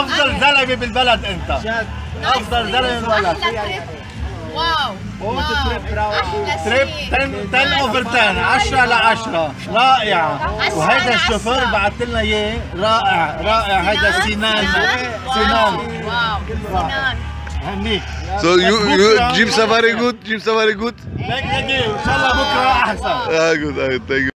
أفضل زلمة بالبلد أنت. أفضل زلمة بالبلد. واو واو تريب 10 10 اوفر 10 10 ل 10 رائعه وهذا وهيدا الشوفير بعث لنا إياه. رائع. رائع. هيدا سنان سنان wow سنان هنيك. So you you Jeep Safari good? Jeep Safari good? إن شاء الله بكرة أحسن. Ah, good. ah, thank you.